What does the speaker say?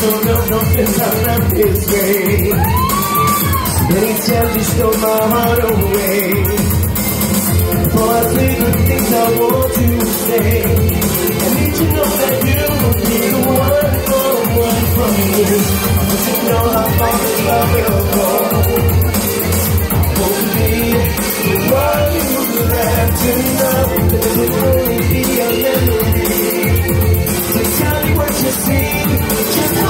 so no, nothing's out love this way. Many times you stole my heart away. For I say the things I want to say. I need to know that you will be the one for one from you. I want to know how far this love will go. Won't one you have to know that only a memory. So tell me what you see. Just